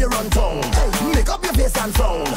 you run town. Make up your face and frown.